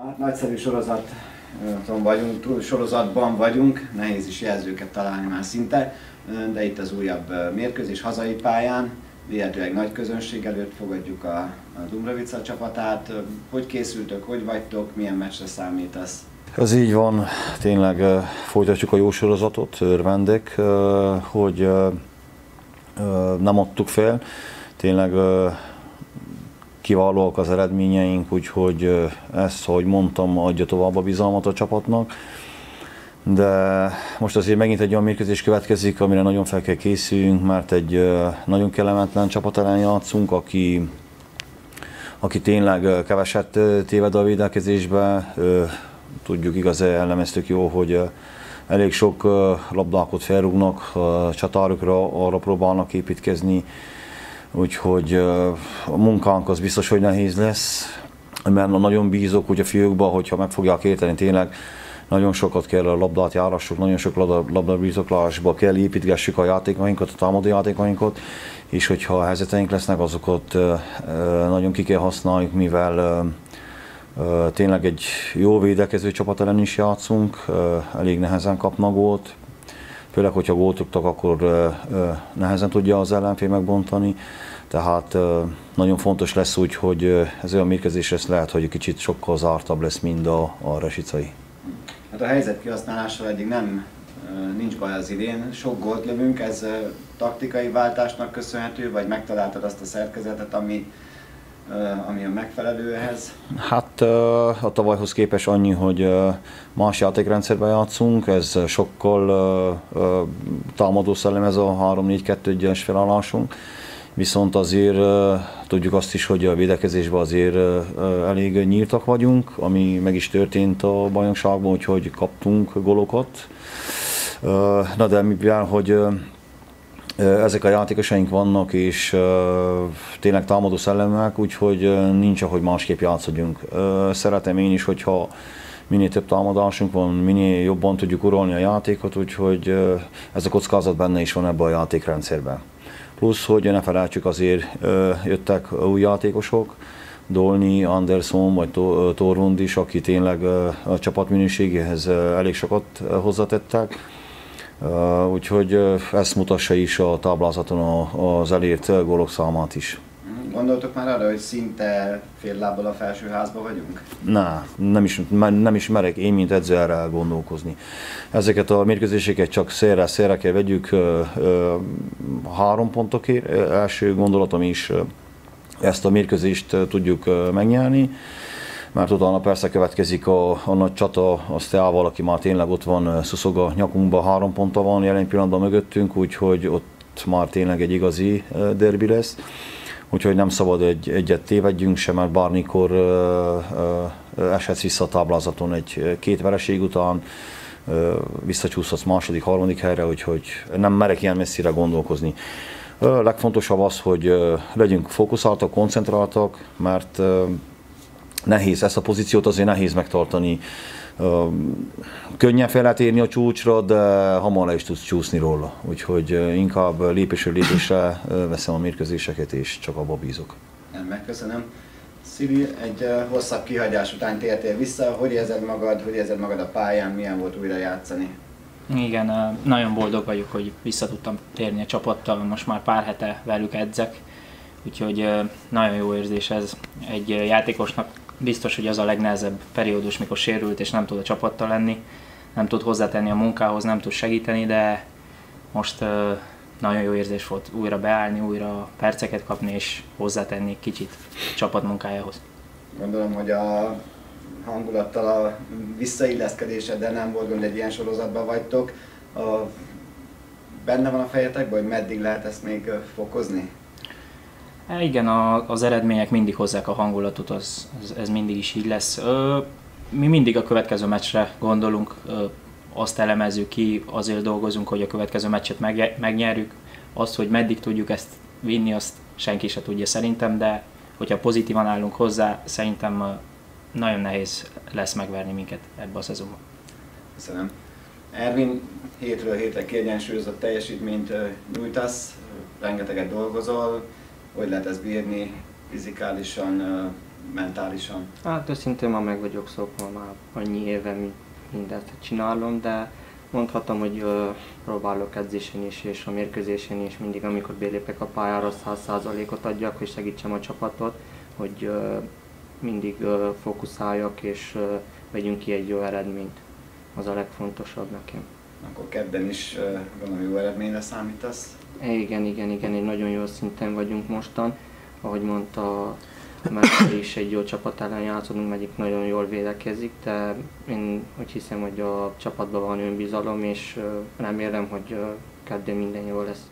A nagyszerű sorozat vagyunk, sorozatban vagyunk, nehéz is jelzőket találni már szinte, de itt az újabb mérkőzés hazai pályán, véletlenül nagy közönség előtt fogadjuk a, a csapatát. Hogy készültök, hogy vagytok, milyen meccsre számítasz? Ez így van, tényleg folytatjuk a jó sorozatot, örvendek, hogy nem adtuk fel. Tényleg kiválóak az eredményeink, úgyhogy ezt, ahogy mondtam, adja tovább a bizalmat a csapatnak. De most azért megint egy olyan mérkőzés következik, amire nagyon fel kell készüljünk, mert egy nagyon kellemetlen csapat ellen játszunk, aki, aki tényleg keveset téved a védekezésbe. Tudjuk igaz, elemeztük jó, hogy elég sok labdákot felrúgnak, csatárokra arra próbálnak építkezni, úgyhogy a munkánk az biztos, hogy nehéz lesz, mert nagyon bízok hogy a fiúkba, hogyha meg fogják érteni tényleg, nagyon sokat kell a labdát járassuk, nagyon sok labdabirtoklásba kell építgessük a játékainkat, a támadó játékainkat, és hogyha a helyzeteink lesznek, azokat nagyon ki kell használjuk, mivel tényleg egy jó védekező csapat ellen is játszunk, elég nehezen kapnak gólt, főleg, hogyha gólt tudtak, akkor nehezen tudja az ellenfél megbontani. Tehát nagyon fontos lesz úgy, hogy ez olyan mérkezés lesz lehet, hogy kicsit sokkal zártabb lesz, mint a, a resicai. Hát a helyzet kihasználással eddig nem nincs baj az idén, sok gólt lövünk, ez taktikai váltásnak köszönhető, vagy megtaláltad azt a szerkezetet, ami, ami a megfelelő ehhez? Hát a tavalyhoz képes annyi, hogy más játékrendszerben játszunk, ez sokkal támadó szellem ez a 3-4-2-1-es felállásunk, viszont azért tudjuk azt is, hogy a védekezésben azért elég nyíltak vagyunk, ami meg is történt a bajnokságban, úgyhogy kaptunk golokat. Na de mivel, hogy ezek a játékosaink vannak, és tényleg támadó szellemek, úgyhogy nincs, ahogy másképp játszodjunk. Szeretem én is, hogyha minél több támadásunk van, minél jobban tudjuk uralni a játékot, úgyhogy ez a kockázat benne is van ebben a játékrendszerben. Plusz, hogy ne felejtsük, azért jöttek új játékosok, Dolni, Anderson vagy Torvund is, aki tényleg a csapat minőségéhez elég sokat hozzatettek úgyhogy ezt mutassa is a táblázaton az elért gólok számát is. Gondoltok már arra, hogy szinte fél lábbal a felső házba vagyunk? Na, nem is, nem is merek én, mint edző erre gondolkozni. Ezeket a mérkőzéseket csak szélre, szélre kell vegyük három pontokért. Első gondolatom is ezt a mérkőzést tudjuk megnyerni mert utána persze következik a, a nagy csata, a Steával, aki már tényleg ott van, szuszog a nyakunkba, három ponta van jelen pillanatban mögöttünk, úgyhogy ott már tényleg egy igazi derbi lesz. Úgyhogy nem szabad egy, egyet tévedjünk sem, mert bármikor uh, eshetsz vissza a táblázaton egy két vereség után, uh, visszacsúszhatsz második, harmadik helyre, úgyhogy nem merek ilyen messzire gondolkozni. Legfontosabb az, hogy legyünk fókuszáltak, koncentráltak, mert nehéz, ezt a pozíciót azért nehéz megtartani. Könnyen fel lehet érni a csúcsra, de hamar le is tudsz csúszni róla. Úgyhogy inkább lépésről lépésre veszem a mérkőzéseket, és csak abba bízok. Nem, megköszönöm. Szili, egy hosszabb kihagyás után tértél vissza. Hogy érzed magad, hogy érzed magad a pályán, milyen volt újra játszani? Igen, nagyon boldog vagyok, hogy vissza tudtam térni a csapattal, most már pár hete velük edzek, úgyhogy nagyon jó érzés ez egy játékosnak biztos, hogy az a legnehezebb periódus, mikor sérült és nem tud a csapattal lenni, nem tud hozzátenni a munkához, nem tud segíteni, de most nagyon jó érzés volt újra beállni, újra perceket kapni és hozzátenni kicsit csapat munkájához. Gondolom, hogy a hangulattal a de nem volt gond, egy ilyen sorozatban vagytok. A, benne van a fejetekben, hogy meddig lehet ezt még fokozni? Hát igen, a, az eredmények mindig hozzák a hangulatot, az, az, ez mindig is így lesz. Ö, mi mindig a következő meccsre gondolunk, ö, azt elemezzük ki, azért dolgozunk, hogy a következő meccset meg, megnyerjük. Azt, hogy meddig tudjuk ezt vinni, azt senki se tudja szerintem, de hogyha pozitívan állunk hozzá, szerintem nagyon nehéz lesz megverni minket ebbe a szezonban. Köszönöm. Ervin, hétről hétre kiegyensúlyozott teljesítményt nyújtasz, rengeteget dolgozol, hogy lehet ezt bírni fizikálisan, mentálisan? Hát őszintén már meg vagyok szokva, már annyi éve mi- mindezt csinálom, de mondhatom, hogy ö, próbálok edzésen is és a mérkőzésen is mindig, amikor belépek a pályára, 100%-ot adjak, hogy segítsem a csapatot, hogy ö, mindig ö, fókuszáljak és ö, vegyünk ki egy jó eredményt. Az a legfontosabb nekem. Akkor kedden is gondolom jó eredményre számítasz. Igen, igen, igen, egy nagyon jó szinten vagyunk mostan. Ahogy mondta, mert is egy jó csapat ellen játszunk, megyik nagyon jól védekezik, de én úgy hiszem, hogy a csapatban van önbizalom, és remélem, hogy kedden minden jó lesz.